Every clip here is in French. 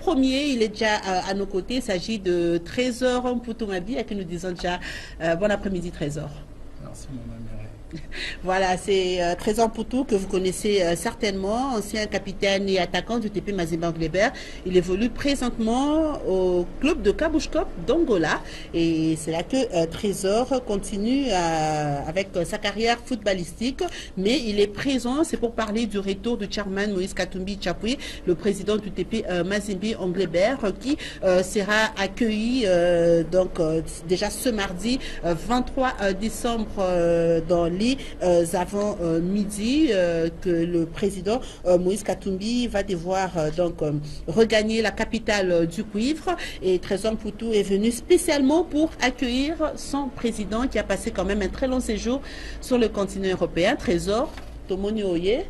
premier, il est déjà à nos côtés. Il s'agit de Trésor Mpoutomabi, à qui nous disons déjà bon après-midi, Trésor. Merci, ami. Voilà, c'est euh, Trésor Poutou que vous connaissez euh, certainement, ancien capitaine et attaquant du TP Mazimba Gleber. Il évolue présentement au club de Kabouchkop d'Angola et c'est là que euh, Trésor continue avec sa carrière footballistique, mais il est présent, c'est pour parler du retour de chairman Moïse Katumbi Chapui, le président du TP Mazimbi Angleber, qui sera accueilli donc déjà ce mardi 23 décembre dans euh, avant euh, midi euh, que le président Moïse Katumbi va devoir donc regagner la capitale du cuivre et Trésor Poutou est venu spécialement pour accueillir son président qui a passé quand même un très long séjour sur le continent européen. Trésor, Tomoni Oye,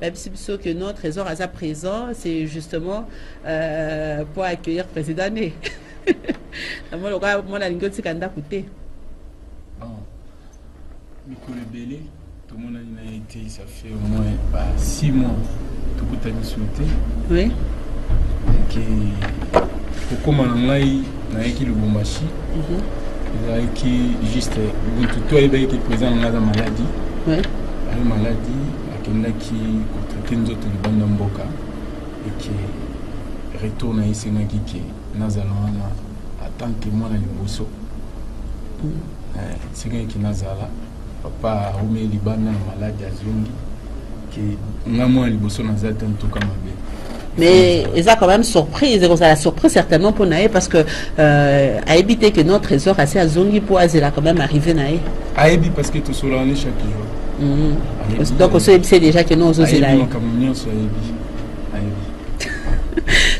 même si que notre trésor à présent, c'est justement pour accueillir le président. ebele tomonani na ye te ça fait au moins ba 6 mois tokutani so te. Oui. ke kokóma na ngai nayeki lubumbashi. Ezalaki juste buntu to ayebaki président na ngai aza maladi. Aye maladi akendaki kotraite nzoto libanda mboka. Eke retour na ye esengaki ke nazala wana atanke mwana liboso. Esengaki nazala papa aumeli libanda na maladi azongi ke nga mwana liboso naza te ntuka mabe mais eza quand même surprise ekozala surprise certainement mpo na ye parce que euh, ayebi te ke notre trésor asi azongi mpo azela quand même arrivé na ye ayebi parce que tosolaka ne chaque jour. Mm -hmm. donc osoyebise déjà ke no ozozela ye makambo nyonso ayebi ayebi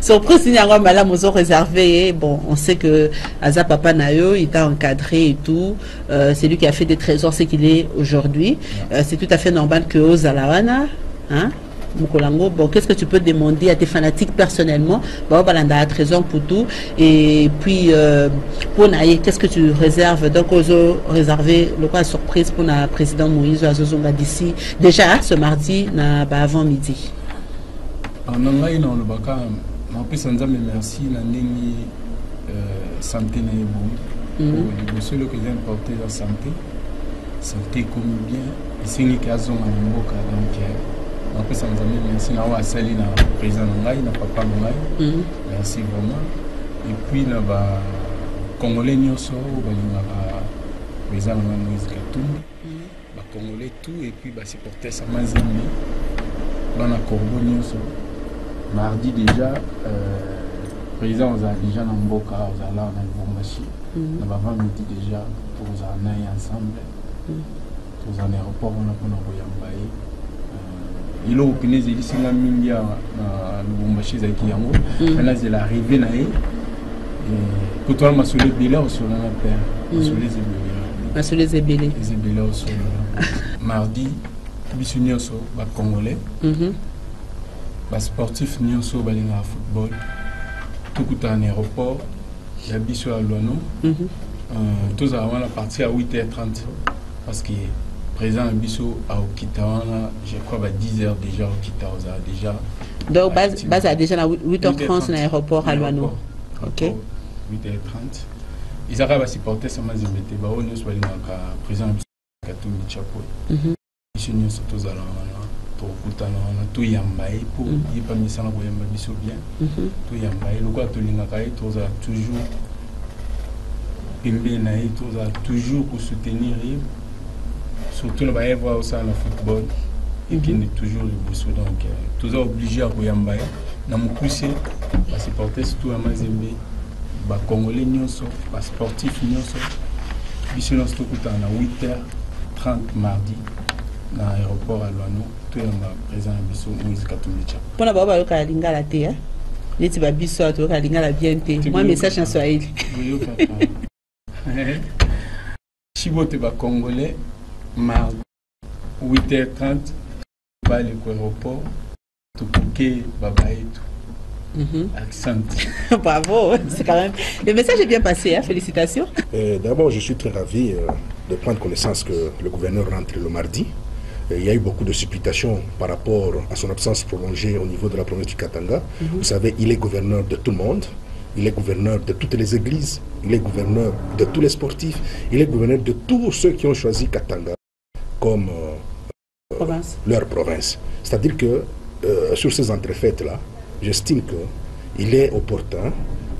surprise yango malamu ozo réservé bon on sait que Aza Papa Nayo il t'a encadré et tout. Euh, c'est lui qui a fait des trésors ce qu'il est aujourd'hui. Euh, c'est tout à fait normal que Ozalawana hein Mokolango, bon, qu'est-ce que tu peux demander à tes fanatiques personnellement? Bon, balanda à trésor pour tout. Et puis, euh, pour Naye, qu'est-ce que tu réserves? Donc, ozo réservé le quoi surprise pour le président Moïse Azozonga d'ici, déjà ce mardi, na, bah, avant midi. En anglais, non, le baka, napesa nzambe merci na ndenge santé na ye bongi liboso eloko eza importe eza santé santé ekomi bien esengeki azonga na mboka donc napesa nzambe merci na oyo asali na président na ngai na papa na ngai merci vraiment. Epuis na bacongolais nyonso oyo balingaka président na ngai moïse katumbi. Bacongolais tout epuis basupporter sama nzambe bana corbo nyonso mardi déjà euh, président ozala déjà na mboka ozala na lubumbashi. Na bavant midi déjà tozala na ye ensemble. Tozala na aéroport wana mpona koyamba ye eloko pene ezelisinga mingi na lubumbashi ezalaki yango mm. nazela arrivé na ye po towana masolo ebele osolana père masolo masolo eza ebele eza ebele osolana mardi biso nyonso bacongolais -hmm. Basportif nyonso balingaka football. Tokutana na aéroport ya biso ya lwano tozala wana partir ya 8h30 parce que président na biso aokita wana je crois ba 10 heures déjà aokita ozala déjà donc bazala déjà na 8h30 na aéroport ya lwano ok. 8h30 ezaka basupporter sama zembe te baoyo nyonso balingaka président na biso katumbi chapo. Biso nyonso tozala wana tokutana wana toyamba ye mpo ye mpa misala koyamba biso bien. Toyamba ye lokola tolingaka ye tozala toujours pembeni na ye tozala toujours kosoutenir ye. Surtout na baevre osala na football ekende toujours liboso. Donc toza oblige ya koyamba ye. Na mokuse basupporter surtout ya mazembe bacongolais nyonso basportif nyonso. Biso nyonso tokutana na 8 heures 30 mardi na aéroport ya lwano toyamba président na biso moïse katumbi tcha mpona bao bayokala lingala te neti babiso awa toyokala lingala bien te mwa message na swahili chibote bacongolais mardi 8h30 baleko aéroport tokoke baba yetu Mhm. accent Bravo, c'est quand même. Le message est bien passé, hein? félicitations. Euh, D'abord, je suis très ravi euh, de prendre connaissance que le gouverneur rentre le mardi. Il y a eu beaucoup de supputation par rapport à son absence prolongée au niveau de la province du Katanga. Vous savez, il est gouverneur de tout le monde. Il est gouverneur de toutes les églises, il est gouverneur de tous les sportifs, il est gouverneur de tous ceux qui ont choisi Katanga comme euh, Province. leur province. C'est-à-dire que euh, sur ces entrefaites-là, j'estime qu'il est opportun,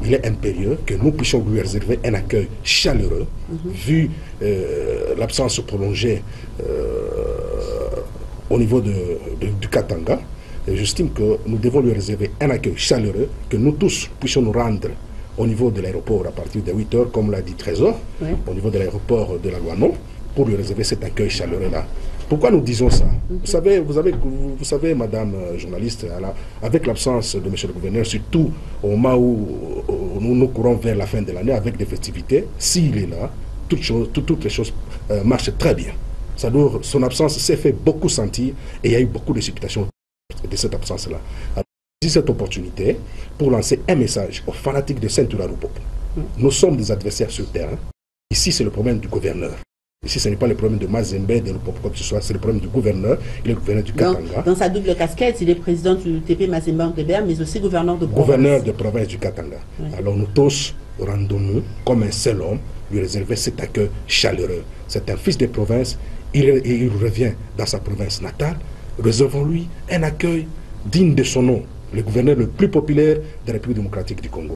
il est impérieux que nous puissions lui réserver un accueil chaleureux, vu euh, l'absence prolongée au niveau de, de- du Katanga. J'estime que nous devons lui réserver un accueil chaleureux, que nous tous puissions nous rendre au niveau de l'aéroport à partir de 8 heures, comme l'a dit Trésor, Oui. au niveau de l'aéroport de la Loinon, pour lui réserver cet accueil chaleureux-là. Pourquoi nous disons ça? Vous savez, vous, avez, vous, vous savez, madame euh, journaliste, la- avec l'absence de monsieur le gouverneur, surtout au moment où, nous nous courons vers la fin de l'année avec des festivités, s'il est là, toutes, choses, tout- toutes les choses euh, marchent très bien. Son absence s'est fait beaucoup sentir et il y a eu beaucoup de supputation de cette absence-là. Alors, j'ai cette opportunité pour lancer un message aux fanatiques de Saint-Oularoupo. Nous sommes des adversaires sur le terrain. Ici, c'est le problème du gouverneur. Ici, ce n'est pas le problème de Mazembe, de quoi que ce soit, c'est le problème du gouverneur. Il est le gouverneur du Katanga, dans sa double casquette, il est président du TP Mazembe Clébert, mais aussi gouverneur de province. gouverneur de province du Katanga. Alors nous tous, rendons-nous comme un seul homme, lui réserver cet accueil chaleureux. C'est un fils de province, il, revient dans sa province natale. Réservons-lui un accueil digne de son nom, le gouverneur le plus populaire de la République démocratique du Congo.